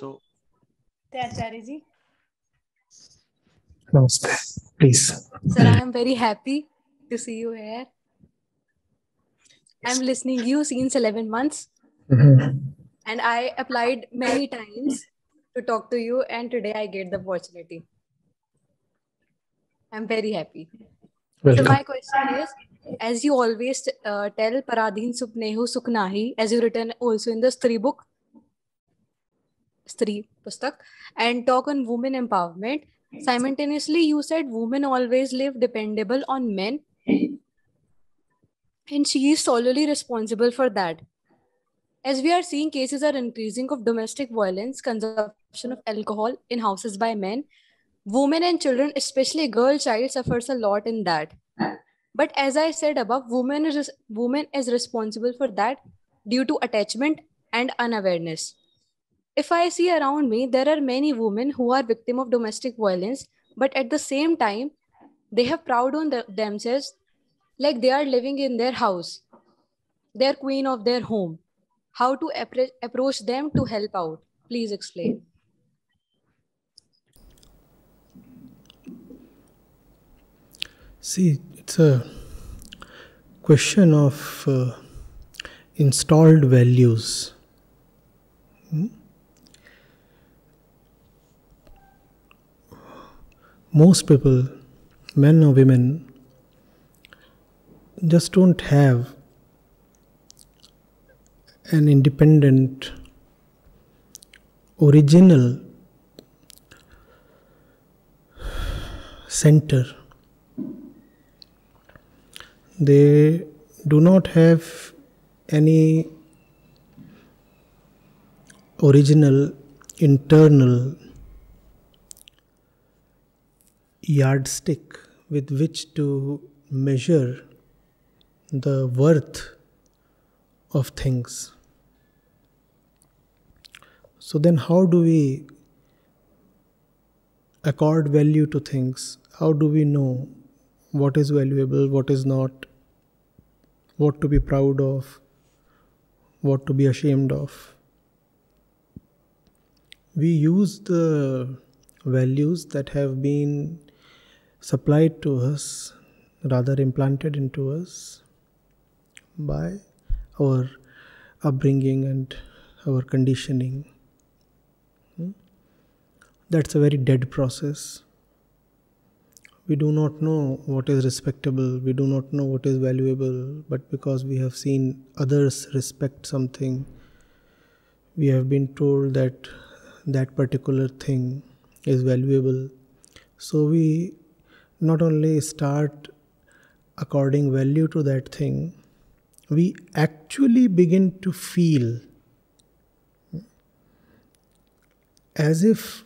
So, Acharya ji. Namaste. Please. Sir, I am very happy to see you here. I'm listening you since 11 months Mhm. and I applied many times to talk to you and today I get the opportunity. I'm very happy. So my question is, as you always uh, tell Paradhin Supnehu Suknahi, as you written also in the Stri book, Stri Pustak, and talk on women empowerment, simultaneously you said women always live dependable on men and she is solely responsible for that. As we are seeing cases are increasing of domestic violence, consumption of alcohol in houses by men, women and children, especially girl child, suffers a lot in that. But as I said above, woman is woman is responsible for that due to attachment and unawareness. If I see around me, there are many women who are victim of domestic violence, but at the same time, they have proud on the- themselves like they are living in their house. They're queen of their home. How to appro- approach them to help out? Please explain. See, it's a question of uh, installed values. Hmm? Most people, men or women, just don't have an independent, original center. They do not have any original internal yardstick with which to measure the worth of things. So, then how do we accord value to things? How do we know what is valuable, what is not, what to be proud of, what to be ashamed of? We use the values that have been supplied to us, rather implanted into us by our upbringing and our conditioning. Hmm? That's a very dead process. We do not know what is respectable, we do not know what is valuable, but because we have seen others respect something, we have been told that that particular thing is valuable. So we not only start according value to that thing, we actually begin to feel as if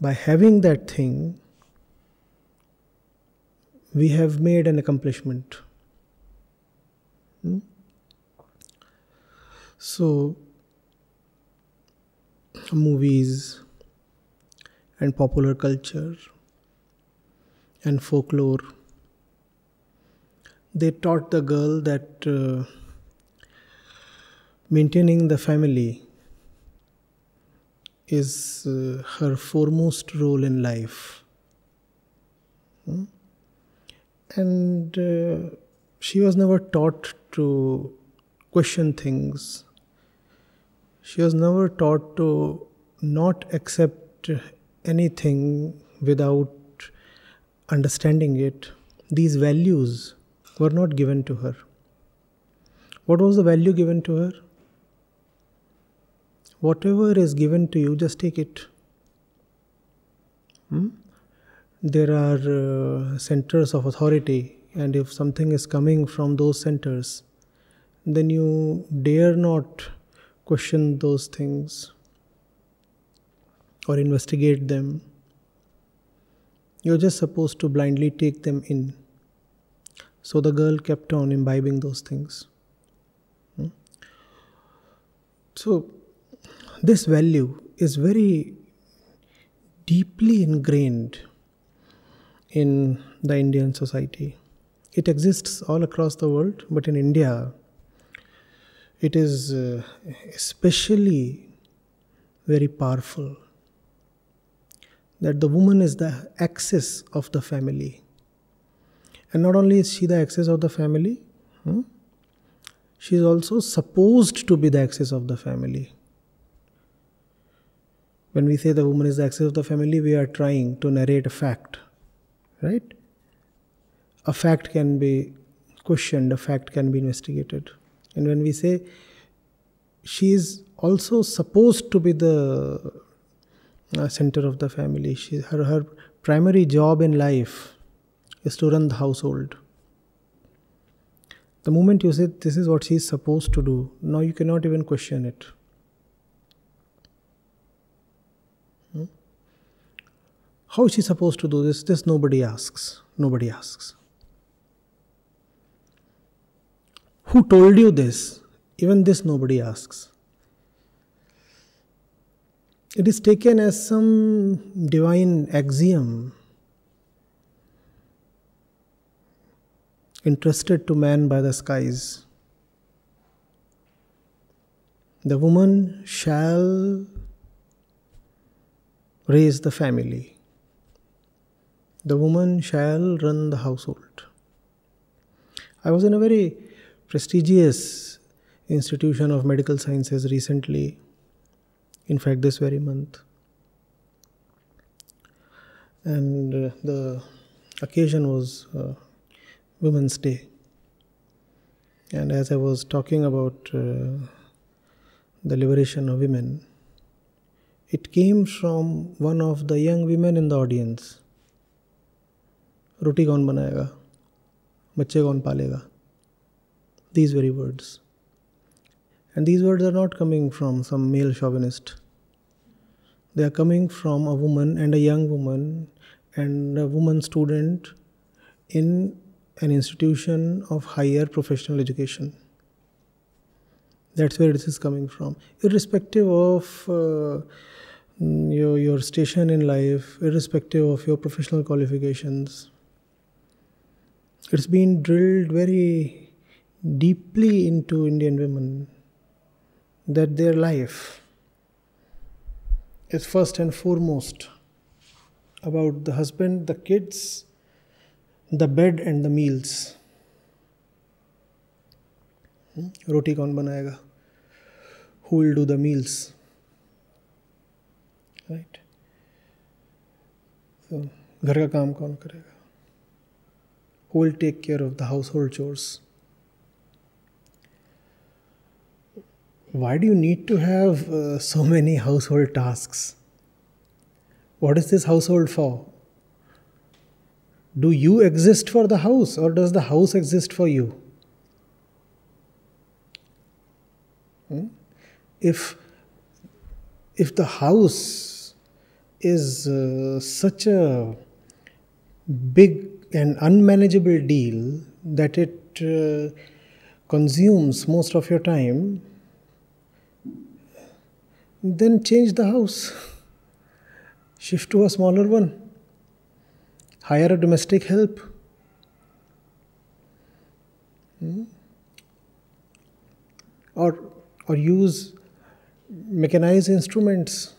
by having that thing, we have made an accomplishment. Hmm? So, movies and popular culture and folklore they taught the girl that uh, maintaining the family is uh, her foremost role in life. Hmm? And uh, she was never taught to question things. She was never taught to not accept anything without understanding it. These values were not given to her. What was the value given to her? Whatever is given to you, just take it. Hmm? There are uh, centers of authority, and if something is coming from those centers, then you dare not question those things or investigate them. You're just supposed to blindly take them in. So the girl kept on imbibing those things. Hmm? So, this value is very deeply ingrained in the Indian society. It exists all across the world, but in India, it is uh, especially very powerful. That the woman is the axis of the family. And not only is she the axis of the family, hmm, she is also supposed to be the axis of the family. When we say the woman is the axis of the family, we are trying to narrate a fact, right? A fact can be questioned, a fact can be investigated. And when we say she is also supposed to be the uh, center of the family, she, her, her primary job in life is to run the household. The moment you say this is what she is supposed to do, now you cannot even question it. Hmm? How is she supposed to do this? This nobody asks. Nobody asks. Who told you this? Even this nobody asks. It is taken as some divine axiom entrusted to man by the skies. The woman shall raise the family. The woman shall run the household. I was in a very prestigious institution of medical sciences recently, in fact, this very month. And uh, the occasion was uh, Women's Day. And as I was talking about uh, the liberation of women, it came from one of the young women in the audience. रोटी कौन बनाएगा बच्चे कौन पालेगा these very words. And these words are not coming from some male chauvinist. They are coming from a woman and a young woman and a woman student in an institution of higher professional education. That's where this is coming from. Irrespective of uh, your, your station in life, irrespective of your professional qualifications, it's been drilled very deeply into Indian women that their life is first and foremost about the husband, the kids, the bed, and the meals. Hmm? Roti kaun banayega? Who will do the meals? Right? So, घर का काम कौन करेगा? Who will take care of the household chores? Why do you need to have uh, so many household tasks? What is this household for? Do you exist for the house or does the house exist for you? Hmm? If, if the house is uh, such a big and unmanageable deal that it uh, consumes most of your time, then change the house. Shift to a smaller one. Hire a domestic help. Hmm? Or, or use mechanized instruments.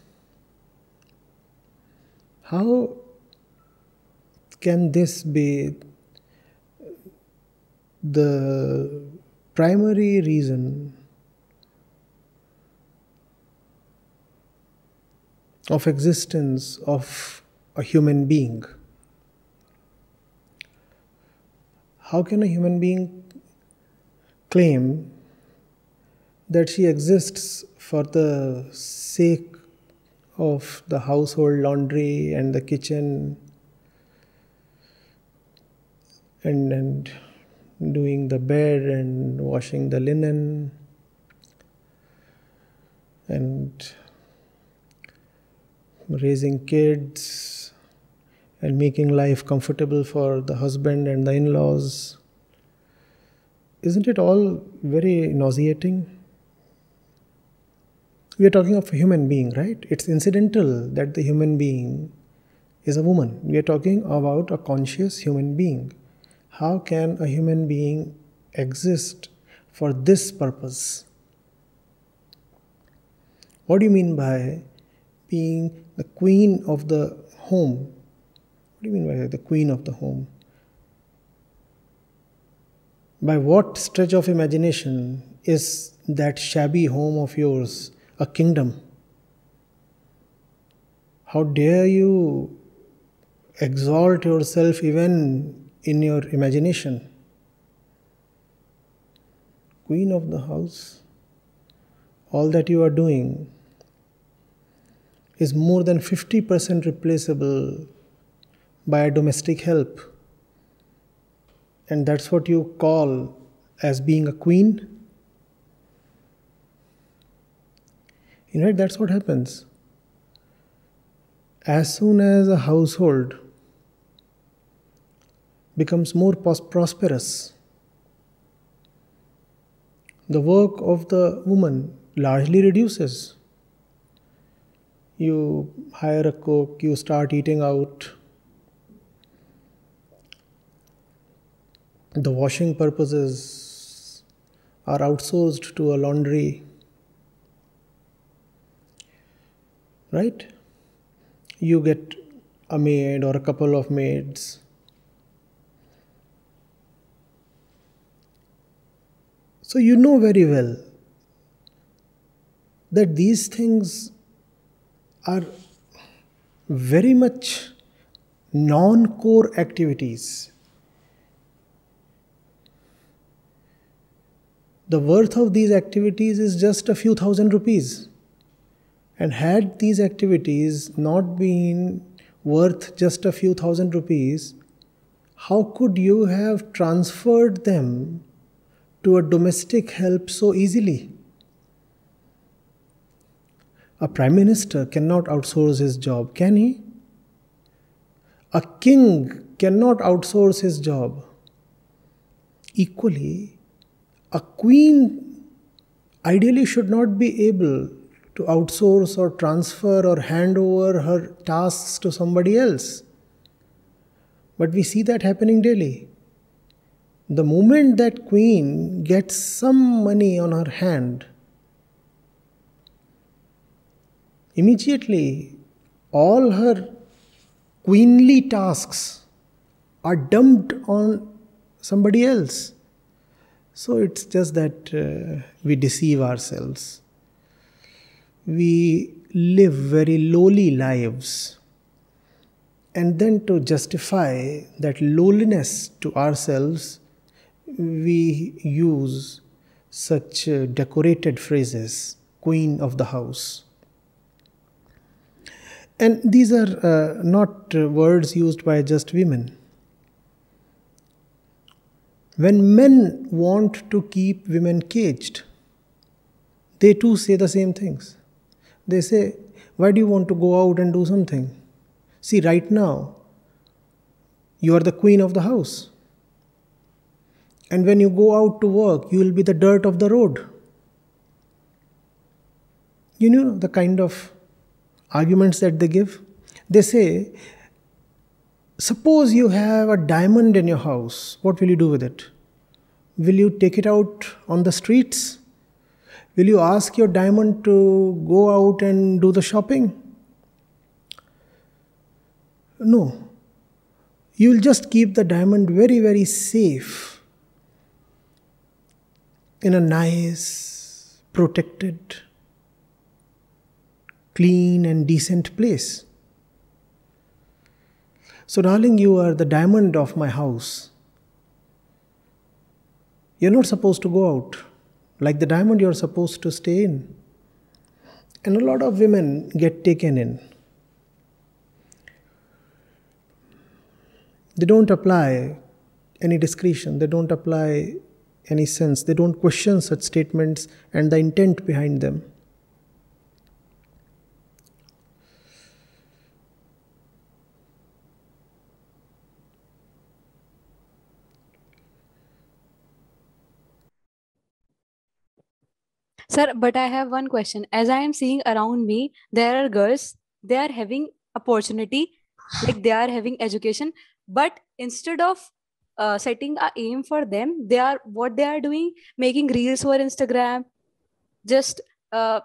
How can this be the primary reason of existence of a human being. How can a human being claim that she exists for the sake of the household laundry and the kitchen and, and doing the bed and washing the linen and raising kids and making life comfortable for the husband and the in laws. Isn't it all very nauseating? We are talking of a human being, right? It's incidental that the human being is a woman. We are talking about a conscious human being. How can a human being exist for this purpose? What do you mean by being the queen of the home. What do you mean by that? The queen of the home? By what stretch of imagination is that shabby home of yours a kingdom? How dare you exalt yourself even in your imagination? Queen of the house, all that you are doing is more than 50% replaceable by a domestic help. And that's what you call as being a queen? In fact, that's what happens. As soon as a household becomes more prosperous, the work of the woman largely reduces you hire a cook, you start eating out. The washing purposes are outsourced to a laundry. Right? You get a maid or a couple of maids. So you know very well that these things are very much non core activities. The worth of these activities is just a few thousand rupees. And had these activities not been worth just a few thousand rupees, how could you have transferred them to a domestic help so easily? A prime minister cannot outsource his job, can he? A king cannot outsource his job. Equally, a queen ideally should not be able to outsource or transfer or hand over her tasks to somebody else. But we see that happening daily. The moment that queen gets some money on her hand, immediately all her queenly tasks are dumped on somebody else. So it's just that uh, we deceive ourselves. We live very lowly lives. And then to justify that lowliness to ourselves, we use such uh, decorated phrases, queen of the house. And these are uh, not uh, words used by just women. When men want to keep women caged, they too say the same things. They say, Why do you want to go out and do something? See, right now, you are the queen of the house. And when you go out to work, you will be the dirt of the road. You know the kind of arguments that they give. They say, Suppose you have a diamond in your house, what will you do with it? Will you take it out on the streets? Will you ask your diamond to go out and do the shopping? No. You will just keep the diamond very, very safe in a nice, protected, clean and decent place. So, darling, you are the diamond of my house. You're not supposed to go out. Like the diamond, you're supposed to stay in. And a lot of women get taken in. They don't apply any discretion, they don't apply any sense, they don't question such statements and the intent behind them. Sir, but I have one question. As I am seeing around me, there are girls, they are having opportunity, like they are having education, but instead of uh, setting a aim for them, they are what they are doing, making reels for Instagram, just uh,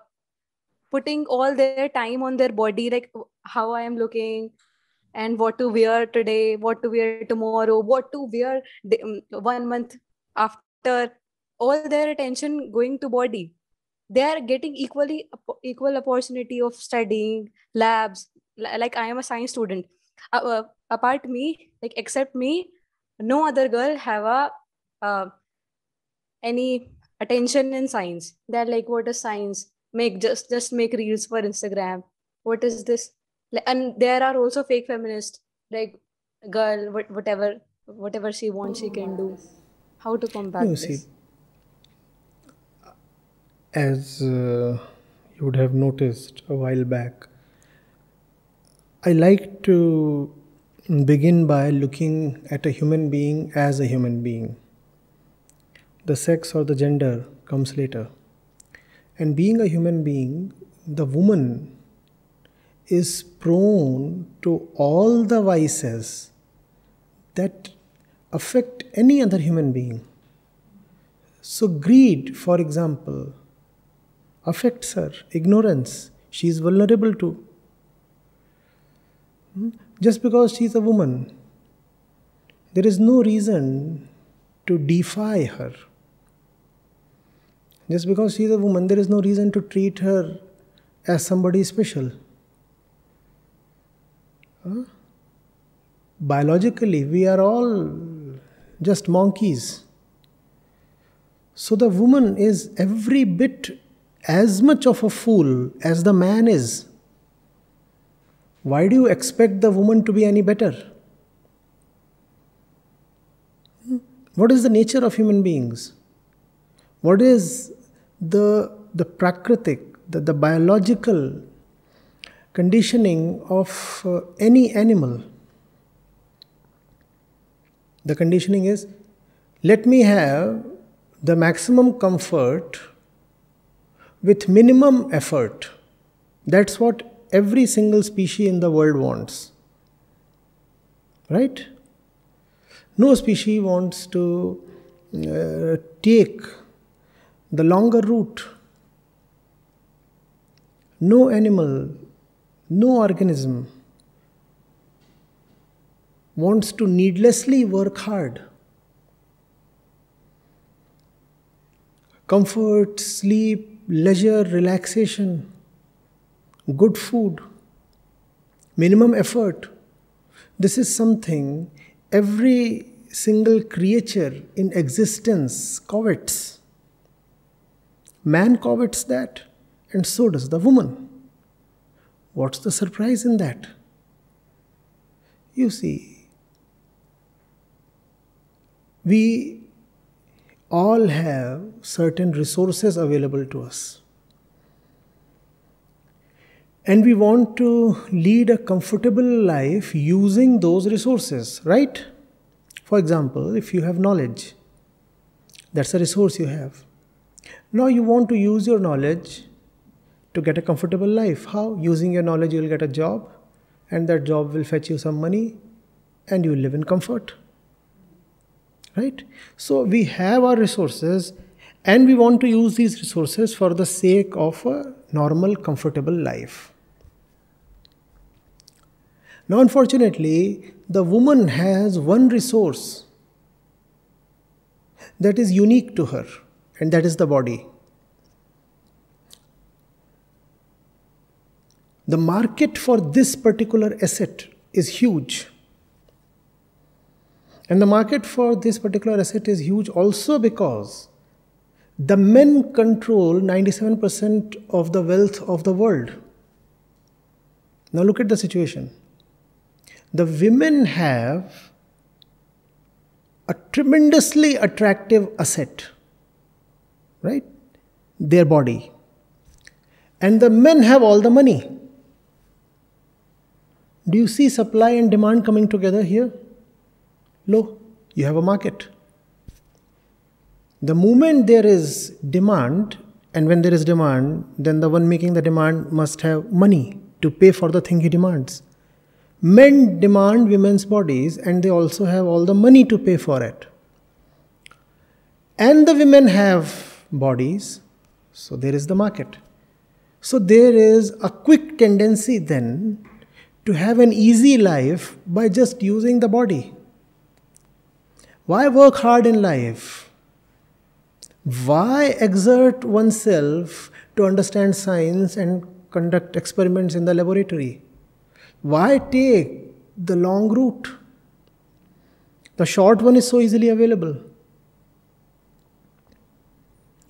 putting all their time on their body like how i am looking and what to wear today what to wear tomorrow what to wear um, one month after all their attention going to body they are getting equally equal opportunity of studying labs like i am a science student. Uh, apart me like except me no other girl have a uh, any attention in science. They're like what is science? Make just just make reels for instagram. What is this? And there are also fake feminists like girl whatever whatever she wants she can do. How to combat you this as uh, you would have noticed a while back. I like to begin by looking at a human being as a human being. The sex or the gender comes later. And being a human being the woman is prone to all the vices that affect any other human being. So, greed, for example, affects her, ignorance, she is vulnerable to. Hmm? Just because she is a woman, there is no reason to defy her. Just because she is a woman, there is no reason to treat her as somebody special. Huh? Biologically, we are all just monkeys. So the woman is every bit as much of a fool as the man is. Why do you expect the woman to be any better? What is the nature of human beings? What is the, the prakritik, the, the biological conditioning of uh, any animal. The conditioning is let me have the maximum comfort with minimum effort. That's what every single species in the world wants. Right? No species wants to uh, take the longer route. No animal no organism wants to needlessly work hard. Comfort, sleep, leisure, relaxation, good food, minimum effort. This is something every single creature in existence covets. Man covets that, and so does the woman. What's the surprise in that? You see, we all have certain resources available to us. And we want to lead a comfortable life using those resources, right? For example, if you have knowledge, that's a resource you have. Now you want to use your knowledge to get a comfortable life. How? Using your knowledge, you'll get a job, and that job will fetch you some money, and you'll live in comfort. Right? So, we have our resources, and we want to use these resources for the sake of a normal, comfortable life. Now, unfortunately, the woman has one resource that is unique to her, and that is the body. the market for this particular asset is huge. And the market for this particular asset is huge also because the men control 97% of the wealth of the world. Now look at the situation. The women have a tremendously attractive asset, right? Their body. And the men have all the money. Do you see supply and demand coming together here? Low. You have a market. The moment there is demand, and when there is demand, then the one making the demand must have money to pay for the thing he demands. Men demand women's bodies and they also have all the money to pay for it. And the women have bodies, so there is the market. So there is a quick tendency then to have an easy life by just using the body. Why work hard in life? Why exert oneself to understand science and conduct experiments in the laboratory? Why take the long route? The short one is so easily available.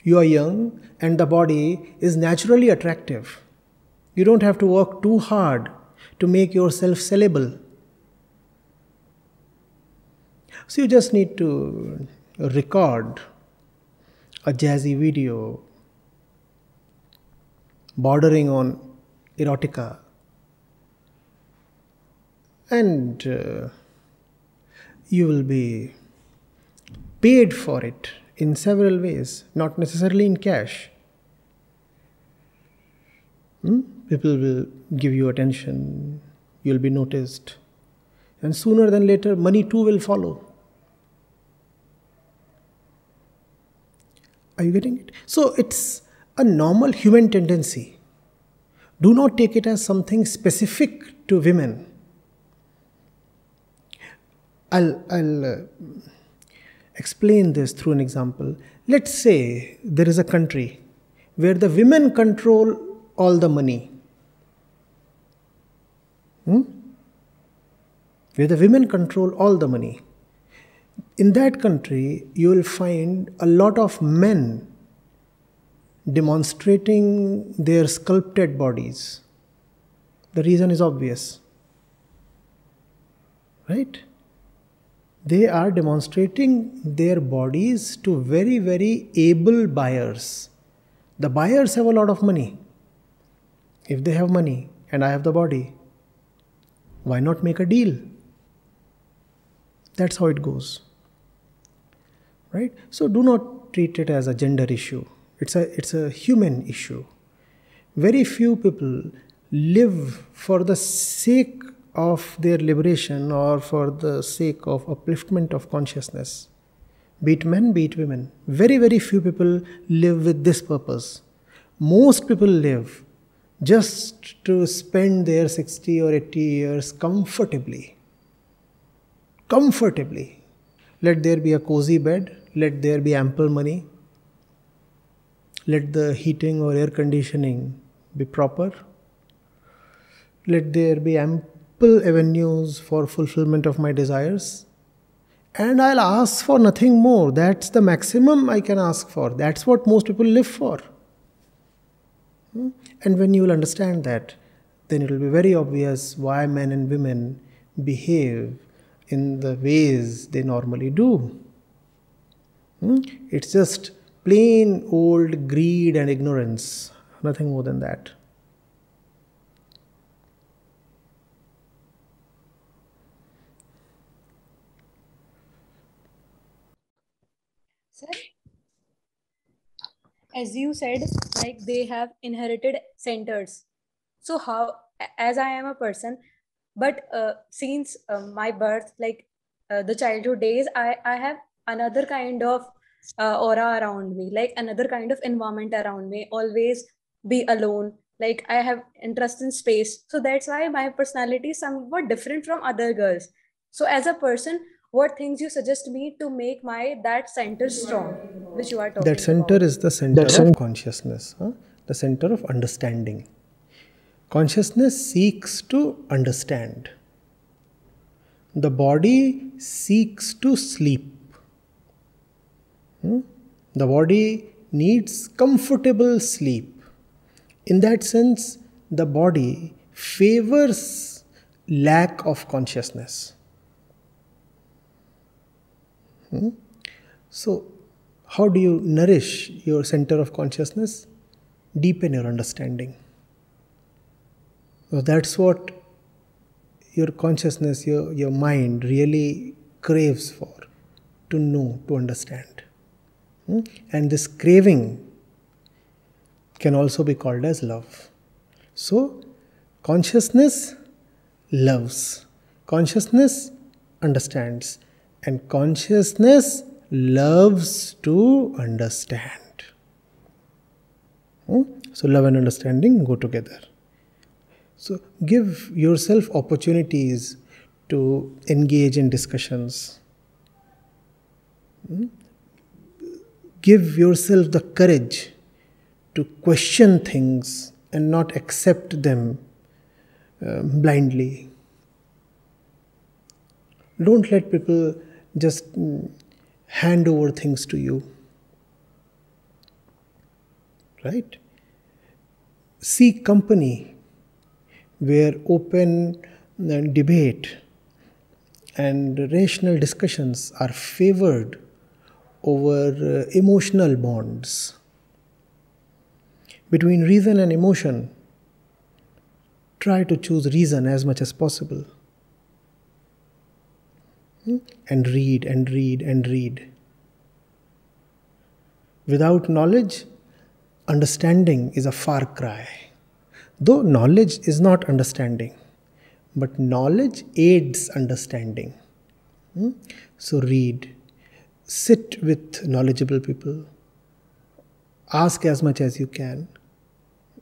You are young and the body is naturally attractive. You don't have to work too hard to make yourself sellable. So you just need to record a jazzy video bordering on erotica and uh, you will be paid for it in several ways, not necessarily in cash. Hmm? People will give you attention, you'll be noticed, and sooner than later, money too will follow. Are you getting it? So it's a normal human tendency. Do not take it as something specific to women. I'll, I'll uh, explain this through an example. Let's say there is a country where the women control all the money. Hmm? Where the women control all the money. In that country, you will find a lot of men demonstrating their sculpted bodies. The reason is obvious. Right? they are demonstrating their bodies to very, very able buyers. The buyers have a lot of money. If they have money and I have the body, why not make a deal? That's how it goes. Right? So do not treat it as a gender issue. It's a it's a human issue. Very few people live for the sake of their liberation or for the sake of upliftment of consciousness. Be it men, be it women. Very, very few people live with this purpose. Most people live just to spend their 60 or 80 years comfortably. Comfortably. Let there be a cozy bed, let there be ample money, let the heating or air conditioning be proper, let there be ample avenues for fulfillment of my desires. And I'll ask for nothing more. That's the maximum I can ask for. That's what most people live for. Hmm? And when you will understand that, then it will be very obvious why men and women behave in the ways they normally do. Hmm? It's just plain old greed and ignorance, nothing more than that. as you said like they have inherited centers so how as i am a person but uh, since uh, my birth like uh, the childhood days i i have another kind of uh, aura around me like another kind of environment around me always be alone. Like i have interest in space. So that's why my personality is somewhat different from other girls. So as a person what things you suggest me to make my that center strong which you are talking that center about. is the center that of consciousness huh? the center of understanding. Consciousness seeks to understand. The body seeks to sleep hmm? the body needs comfortable sleep in that sense the body favors lack of consciousness Hmm? So, how do you nourish your center of consciousness? Deepen your understanding. So that's what your consciousness, your, your mind really craves for to know, to understand. Hmm? And this craving can also be called as love. So, consciousness loves, consciousness understands, and consciousness loves to understand. Hmm? So, love and understanding go together. So, give yourself opportunities to engage in discussions. Give yourself the courage to question things and not accept them uh, blindly. Don't let people just mm, hand over things to you. Right? Seek company where open uh, debate and rational discussions are favored over uh, emotional bonds. Between reason and emotion, try to choose reason as much as possible. Hmm? And read and read and read. Without knowledge, understanding is a far cry. Though knowledge is not understanding, but knowledge aids understanding. Hmm? So read, sit with knowledgeable people, ask as much as you can.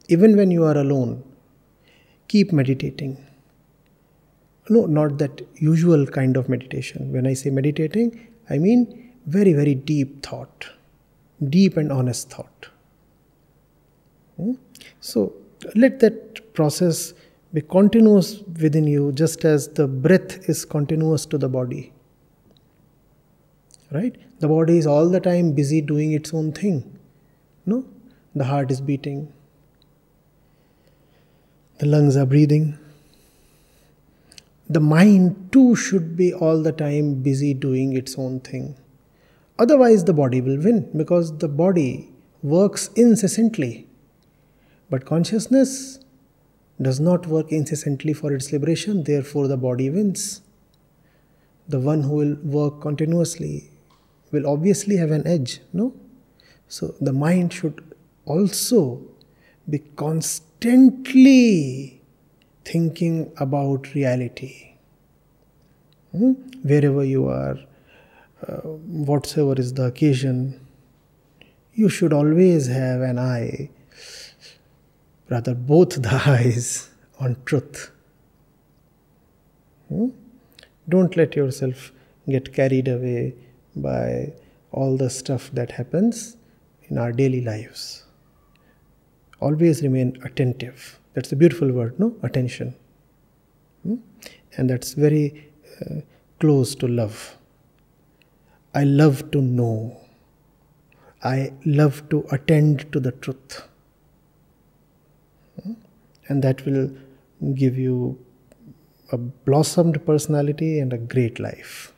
Even when you are alone, keep meditating. No, not that usual kind of meditation. When I say meditating, I mean very, very deep thought, deep and honest thought. Hmm? So let that process be continuous within you, just as the breath is continuous to the body. Right? The body is all the time busy doing its own thing. No? The heart is beating, the lungs are breathing. The mind too should be all the time busy doing its own thing. Otherwise, the body will win because the body works incessantly. But consciousness does not work incessantly for its liberation, therefore, the body wins. The one who will work continuously will obviously have an edge, no? So, the mind should also be constantly thinking about reality. Hmm? Wherever you are, uh, whatsoever is the occasion, you should always have an eye rather both the eyes on truth. Hmm? Don't let yourself get carried away by all the stuff that happens in our daily lives. Always remain attentive. That's a beautiful word, no? Attention. Hmm? And that's very uh, close to love. I love to know. I love to attend to the truth and that will give you a blossomed personality and a great life.